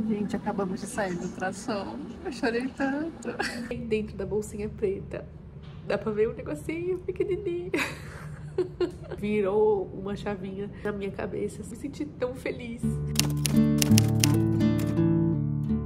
Gente, acabamos de sair do ultrassom. Eu chorei tanto. Dentro da bolsinha preta, dá pra ver um negocinho pequenininho. Virou uma chavinha na minha cabeça. Me senti tão feliz.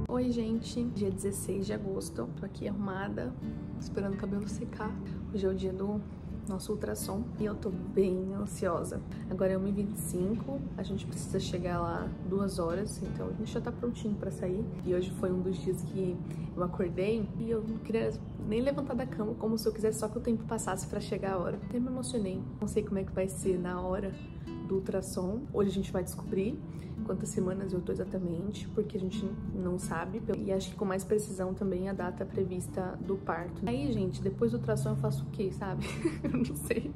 Oi, gente. Dia 16 de agosto. Tô aqui arrumada, esperando o cabelo secar. Hoje é o dia do nosso ultrassom e eu tô bem ansiosa. Agora é 1h25, a gente precisa chegar lá duas horas, então a gente já tá prontinho pra sair. E hoje foi um dos dias que eu acordei e eu não queria nem levantar da cama, como se eu quisesse só que o tempo passasse pra chegar a hora. Até me emocionei. Não sei como é que vai ser na hora do ultrassom. Hoje a gente vai descobrir quantas semanas eu tô exatamente, porque a gente não sabe. E acho que com mais precisão também a data prevista do parto. Aí, gente, depois do ultrassom eu faço o quê, sabe? eu não sei.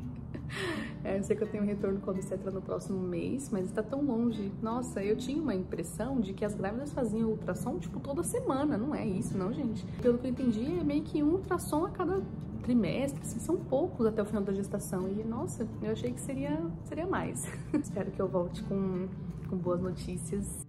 É, eu sei que eu tenho um retorno com obstetra no próximo mês, mas está tão longe. Nossa, eu tinha uma impressão de que as grávidas faziam ultrassom, tipo, toda semana. Não é isso, não, gente. Pelo que eu entendi, é meio que um ultrassom a cada trimestre, assim, são poucos até o final da gestação. E, nossa, eu achei que seria, seria mais. Espero que eu volte com, com boas notícias.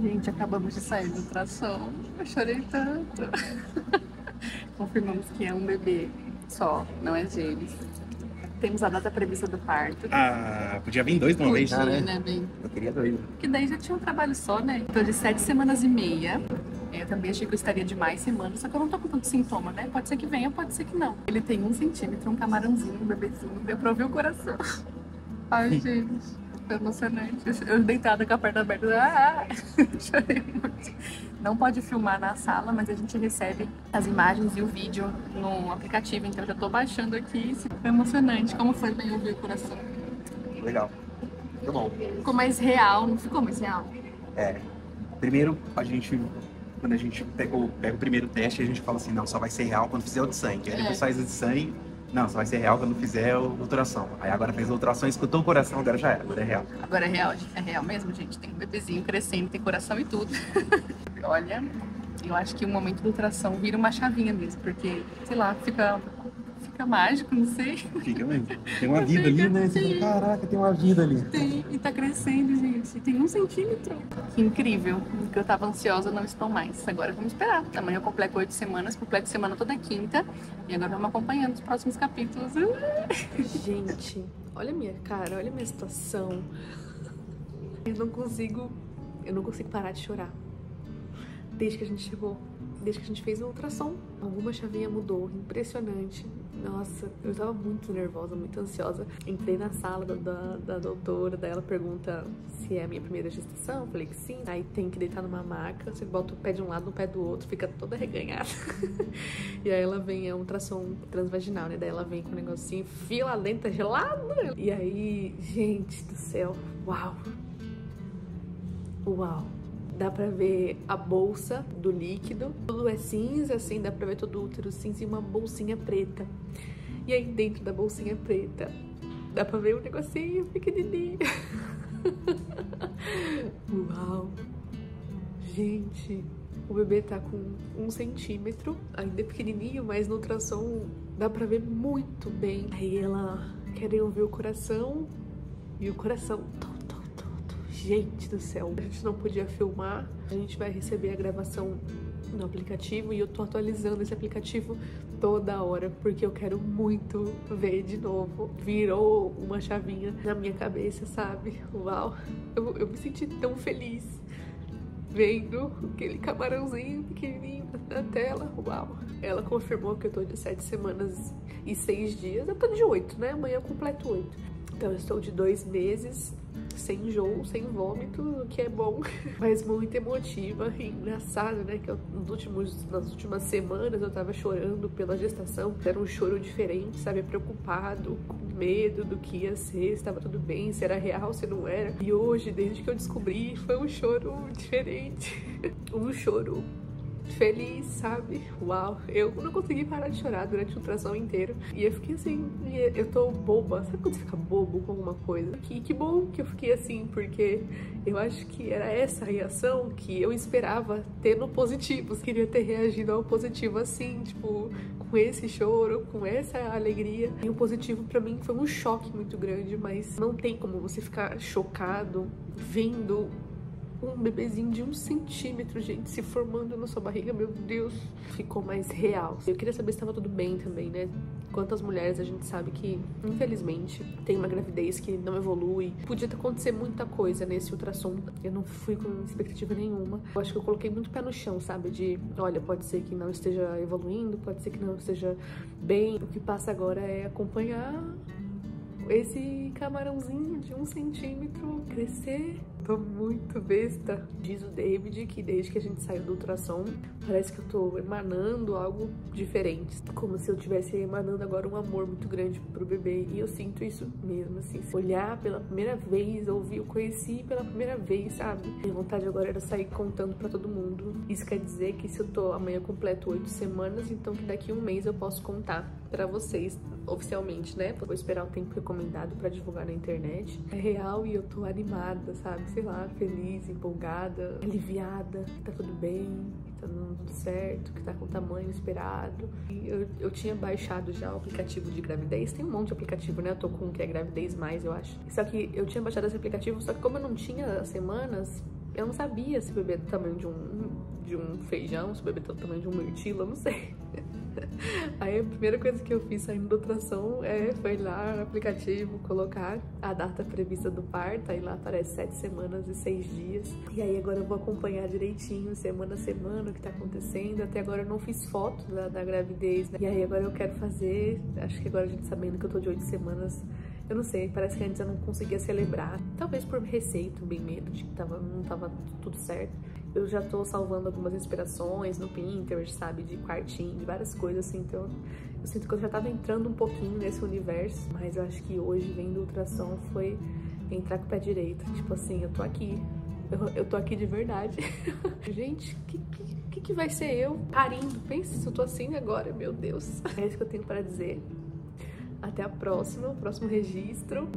Gente, acabamos de sair do ultrassom. Eu chorei tanto. Confirmamos que é um bebê só, não é gêmeos. Temos a data prevista do parto. Ah, podia vir dois de uma vez né? né, bem? Eu queria dois. Que daí já tinha um trabalho só, né? Então, de sete semanas e meia. Eu também achei que eu estaria de mais semanas, só que eu não tô com tanto sintoma, né? Pode ser que venha, pode ser que não. Ele tem um centímetro, um camarãozinho, um bebezinho, deu pra ouvir o coração. Ai, gente, foi emocionante. Eu deitada com a perna aberta, ah, chorei muito. Não pode filmar na sala, mas a gente recebe as imagens e o vídeo no aplicativo, então eu já tô baixando aqui. Foi emocionante. Como foi bem ouvir o coração? Legal. Muito bom. Ficou mais real, não ficou mais real? É. Primeiro, a gente, quando a gente pega o, pega o primeiro teste, a gente fala assim, não, só vai ser real quando fizer o de sangue. Aí É. depois faz o de sangue, não, só vai ser real quando fizer o ultrassom. Aí agora fez a ultrassom, escutou o coração, agora já era, agora é real. Agora é real, é real mesmo, gente. Tem um bebezinho crescendo, tem coração e tudo. Olha, eu acho que o momento do ultrassom vira uma chavinha mesmo, porque, sei lá, fica, fica mágico, não sei. Fica mesmo. Tem uma vida ali, né? Você fala, caraca, tem uma vida ali. Tem, e tá crescendo, gente. Tem um centímetro. Que incrível. Que eu tava ansiosa, não estou mais. Agora vamos esperar. Amanhã eu completo oito semanas, completo semana toda quinta. E agora vamos acompanhando os próximos capítulos. Gente, olha a minha cara, olha a minha situação. Eu não consigo, eu não consigo parar de chorar. Desde que a gente chegou, desde que a gente fez o ultrassom, alguma chavinha mudou, impressionante. Nossa, eu tava muito nervosa, muito ansiosa. Entrei na sala da, da, da doutora, daí ela pergunta se é a minha primeira gestação. Eu falei que sim. Aí tem que deitar numa maca, você bota o pé de um lado no pé do outro, fica toda arreganhada. e aí ela vem, é um ultrassom transvaginal, né? Daí ela vem com um negocinho, fila lá dentro, tá gelado. E aí, gente do céu, uau! Uau! Dá pra ver a bolsa do líquido, tudo é cinza, assim, dá pra ver todo o útero cinza e uma bolsinha preta. E aí dentro da bolsinha preta, dá pra ver um negocinho pequenininho. Uau! Gente, o bebê tá com um centímetro, ainda é pequenininho, mas no ultrassom dá pra ver muito bem. Aí ela quer ouvir o coração e o coração Gente do céu, a gente não podia filmar. A gente vai receber a gravação no aplicativo e eu tô atualizando esse aplicativo toda hora porque eu quero muito ver de novo. Virou uma chavinha na minha cabeça, sabe? Uau! Eu, eu me senti tão feliz vendo aquele camarãozinho pequenininho na tela. Uau! Ela confirmou que eu tô de sete semanas e seis dias. Eu tô de oito, né? Amanhã eu completo oito. Então eu estou de dois meses sem enjoo, sem vômito, o que é bom, mas muito emotiva e engraçado, né? Que eu, nos últimos, nas últimas semanas eu tava chorando pela gestação, era um choro diferente, sabe? Preocupado, com medo do que ia ser, se estava tudo bem, se era real, se não era. E hoje, desde que eu descobri, foi um choro diferente, um choro feliz, sabe? Uau, eu não consegui parar de chorar durante o ultrassom inteiro. E eu fiquei assim, eu tô boba. Sabe quando você fica bobo com alguma coisa? Que, que bom que eu fiquei assim, porque eu acho que era essa reação que eu esperava ter no positivo. Eu queria ter reagido ao positivo assim, tipo, com esse choro, com essa alegria. E o positivo para mim foi um choque muito grande, mas não tem como você ficar chocado vendo um bebezinho de um centímetro, gente, se formando na sua barriga, meu Deus, ficou mais real. Eu queria saber se estava tudo bem também, né? Quantas mulheres a gente sabe que, infelizmente, tem uma gravidez que não evolui. Podia acontecer muita coisa nesse ultrassom. Eu não fui com expectativa nenhuma. Eu acho que eu coloquei muito pé no chão, sabe? De, olha, pode ser que não esteja evoluindo, pode ser que não esteja bem. O que passa agora é acompanhar esse camarãozinho de um centímetro crescer. Tô muito besta. Diz o David que desde que a gente saiu do ultrassom, parece que eu tô emanando algo diferente. Como se eu estivesse emanando agora um amor muito grande pro bebê. E eu sinto isso mesmo, assim. Olhar pela primeira vez, ouvir, eu conheci pela primeira vez, sabe? Minha vontade agora era sair contando pra todo mundo. Isso quer dizer que se eu tô amanhã completo oito semanas, então que daqui um mês eu posso contar pra vocês oficialmente, né? Vou esperar o tempo recomendado para divulgar na internet. É real e eu tô animada, sabe? Sei lá, feliz, empolgada, aliviada, que tá tudo bem, que tá dando tudo certo, que tá com o tamanho esperado. E eu, eu tinha baixado já o aplicativo de gravidez, tem um monte de aplicativo, né? Eu tô com o que é gravidez mais, eu acho. Só que eu tinha baixado esse aplicativo, só que como eu não tinha semanas, eu não sabia se o bebê do tamanho de um, de um feijão, se o bebê do tamanho de um mirtilo, eu não sei. Aí a primeira coisa que eu fiz saindo da ultrassom é, foi lá no aplicativo colocar a data prevista do parto, aí lá aparece sete semanas e seis dias. E aí agora eu vou acompanhar direitinho, semana a semana, o que tá acontecendo. Até agora eu não fiz foto da, da gravidez, né? E aí agora eu quero fazer, acho que agora a gente sabendo que eu tô de oito semanas, eu não sei, parece que antes eu não conseguia celebrar. Talvez por receio também, medo de que tava, não tava tudo certo. Eu já tô salvando algumas inspirações no Pinterest, sabe? De quartinho, de várias coisas, assim. Então, eu sinto que eu já tava entrando um pouquinho nesse universo. Mas eu acho que hoje, vendo ultrassom, foi entrar com o pé direito. Tipo assim, eu tô aqui. Eu, eu tô aqui de verdade. Gente, que, que, que vai ser eu parindo? Pensa se eu tô assim agora, meu Deus. É isso que eu tenho para dizer. Até a próxima, o próximo registro.